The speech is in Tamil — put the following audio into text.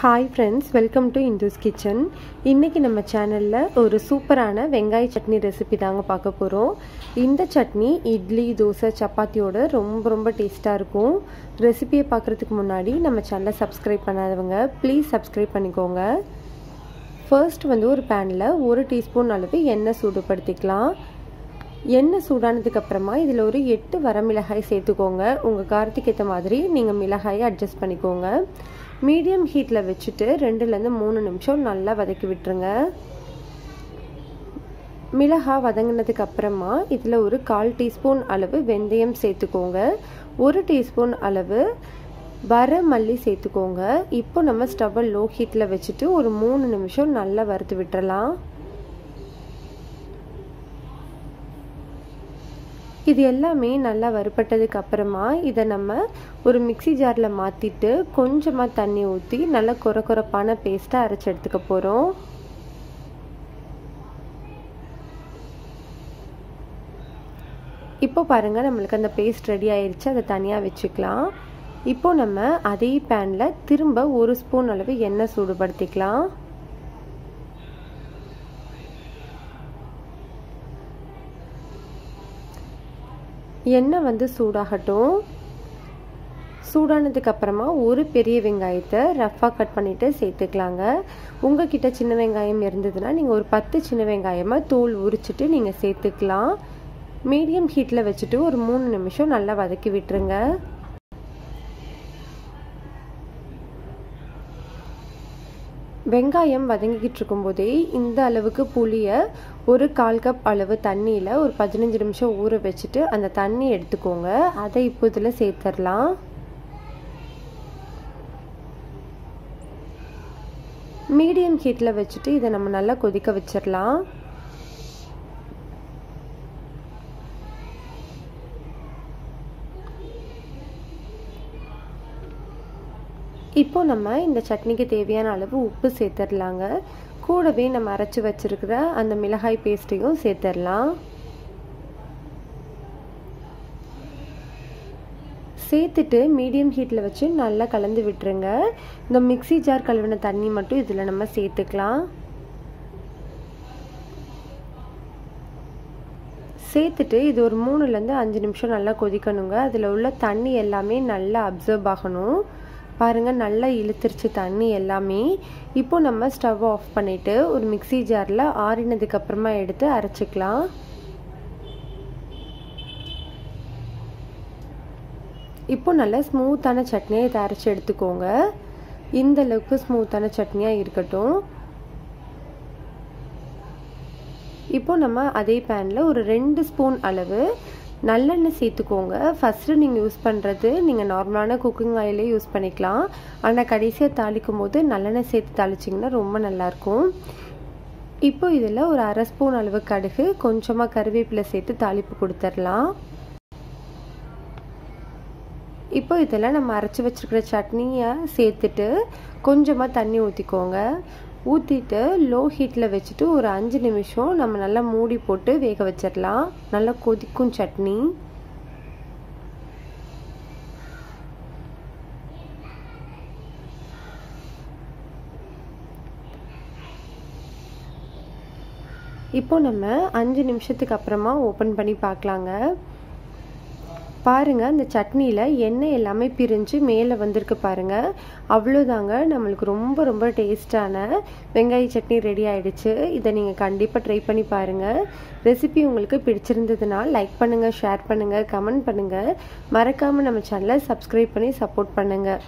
Hi friends welcome to Indhu's kitchen இன்றைக்கி நம்ம சேனலில் ஒரு சூப்பரான வெங்காய சட்னி ரெசிபி தாங்க பார்க்க போகிறோம் இந்த சட்னி இட்லி தோசை சப்பாத்தியோட ரொம்ப ரொம்ப டேஸ்ட்டாக இருக்கும். ரெசிபியை பார்க்குறதுக்கு முன்னாடி நம்ம சேனலை சப்ஸ்கிரைப் பண்ணாதவங்க ப்ளீஸ் சப்ஸ்கிரைப் பண்ணிக்கோங்க. ஃபர்ஸ்ட் வந்து ஒரு பேனில் ஒரு டீஸ்பூன் அளவு எண்ணெய் சூடுபடுத்திக்கலாம். எண்ணெய் சூடானதுக்கு அப்புறமா இதில் ஒரு எட்டு வரமிளகாய் சேர்த்துக்கோங்க. உங்கள் காரத்துக்கு ஏற்ற மாதிரி நீங்கள் மிளகாயை அட்ஜஸ்ட் பண்ணிக்கோங்க. மீடியம் ஹீட்டில் வச்சுட்டு ரெண்டுலேருந்து மூணு நிமிஷம் நல்லா வதக்கி விட்டுருங்க. மிளகாய் வதங்கினதுக்கு அப்புறமா இதில் ஒரு கால் டீஸ்பூன் அளவு வெந்தயம் சேர்த்துக்கோங்க. ஒரு டீஸ்பூன் அளவு வர மல்லி சேர்த்துக்கோங்க. இப்போ நம்ம ஸ்டவ்வை லோ ஹீட்டில் வச்சுட்டு ஒரு மூணு நிமிஷம் நல்லா வறுத்து விட்டுறலாம். இது எல்லாமே நல்லா வறுபட்டதுக்கு அப்புறமா இதை நம்ம ஒரு மிக்சி ஜாரில் மாற்றிட்டு கொஞ்சமாக தண்ணி ஊற்றி நல்லா குறை குறைப்பான பேஸ்ட்டாக அரைச்சி எடுத்துக்க போகிறோம் இப்போ பாருங்கள் நம்மளுக்கு அந்த பேஸ்ட் ரெடி ஆயிடுச்சு அதை தனியாக வச்சுக்கலாம். இப்போ நம்ம அதே பேனில் திரும்ப ஒரு ஸ்பூன் அளவு எண்ணெய் சூடுபடுத்திக்கலாம். எண்ணெய் வந்து சூடாகட்டும். சூடானதுக்கு அப்புறமா ஒரு பெரிய வெங்காயத்தை ரஃப்பாக கட் பண்ணிவிட்டு சேர்த்துக்கலாங்க. உங்ககிட்ட சின்ன வெங்காயம் இருந்ததுன்னா நீங்கள் ஒரு பத்து சின்ன வெங்காயமாக தோல் உரிச்சிட்டு நீங்கள் சேர்த்துக்கலாம். மீடியம் ஹீட்டில் வச்சுட்டு ஒரு மூணு நிமிஷம் நல்லா வதக்கி விட்டுருங்க. வெங்காயம் வதங்கிக்கிட்டு இருக்கும்போதே இந்த அளவுக்கு புளியை ஒரு கால் கப் அளவு தண்ணியில் ஒரு பதினஞ்சு நிமிஷம் ஊற வச்சுட்டு அந்த தண்ணி எடுத்துக்கோங்க. அதை இப்போ இதில் சேர்த்துடலாம் மீடியம் ஹீட்டில் வச்சுட்டு இதை நம்ம நல்லா கொதிக்க வச்சிடலாம் இப்போ நம்ம இந்த சட்னிக்கு தேவையான அளவு உப்பு சேர்த்துடலாங்க. கூடவே நம்ம அரைச்சி வச்சிருக்கிற அந்த மிளகாய் பேஸ்ட்டையும் சேர்த்துடலாம். சேர்த்துட்டு மீடியம் ஹீட்டில் வச்சு நல்லா கலந்து விட்டுருங்க. இந்த மிக்சி ஜார் கழுவின தண்ணி மட்டும் இதில் நம்ம சேர்த்துக்கலாம். சேர்த்துட்டு இது ஒரு மூணுலேருந்து அஞ்சு நிமிஷம் நல்லா கொதிக்கணுங்க. அதில் உள்ள தண்ணி எல்லாமே நல்லா அப்சர்வ் ஆகணும். பாருங்கள் நல்லா இழுத்துருச்சு தண்ணி எல்லாமே. இப்போ நம்ம ஸ்டவ் ஆஃப் பண்ணிவிட்டு ஒரு மிக்சி ஜாரில் ஆறினதுக்கு அப்புறமா எடுத்து அரைச்சிக்கலாம். இப்போ நல்லா ஸ்மூத்தான சட்னியை இதை அரைச்சி எடுத்துக்கோங்க. இந்த அளவுக்கு ஸ்மூத்தான சட்னியாக இருக்கட்டும். இப்போ நம்ம அதே பேனில் ஒரு ரெண்டு ஸ்பூன் அளவு நல்லெண்ணெய் சேர்த்துக்கோங்க. ஃபஸ்ட்டு நீங்கள் யூஸ் பண்ணுறது நீங்கள் நார்மலான குக்கிங் ஆயிலே யூஸ் பண்ணிக்கலாம். ஆனால் கடைசியாக தாளிக்கும் போது நல்லெண்ணெய் சேர்த்து தாளிச்சிங்கன்னா ரொம்ப நல்லாயிருக்கும். இப்போ இதில் ஒரு அரை ஸ்பூன் அளவு கடுகு கொஞ்சமாக கருவேப்பிலை சேர்த்து தாளிப்பு கொடுத்துடலாம். இப்போ இதில் நம்ம அரைச்சி வச்சுருக்கிற சட்னியை சேர்த்துட்டு கொஞ்சமாக தண்ணி ஊற்றிக்கோங்க ஊற்றிட்டு லோ ஹீட்டில் வச்சுட்டு ஒரு அஞ்சு நிமிஷம் நம்ம நல்லா மூடி போட்டு வேக வச்சிடலாம். நல்லா கொதிக்கும் சட்னி. இப்போ நம்ம அஞ்சு நிமிஷத்துக்கு அப்புறமா ஓப்பன் பண்ணி பார்க்கலாங்க. பாருங்கள் அந்த சட்னியில் எண்ணெய் எல்லாமே பிரிஞ்சு மேலே வந்திருக்கு பாருங்கள் அவ்வளோதாங்க நம்மளுக்கு ரொம்ப ரொம்ப டேஸ்டான வெங்காய சட்னி ரெடி ஆகிடுச்சு இதை நீங்கள் கண்டிப்பாக ட்ரை பண்ணி பாருங்கள் ரெசிபி உங்களுக்கு பிடிச்சிருந்ததுன்னா லைக் பண்ணுங்கள் ஷேர் பண்ணுங்கள் கமெண்ட் பண்ணுங்கள் மறக்காமல் நம்ம சேனலை சப்ஸ்கிரைப் பண்ணி சப்போர்ட் பண்ணுங்கள்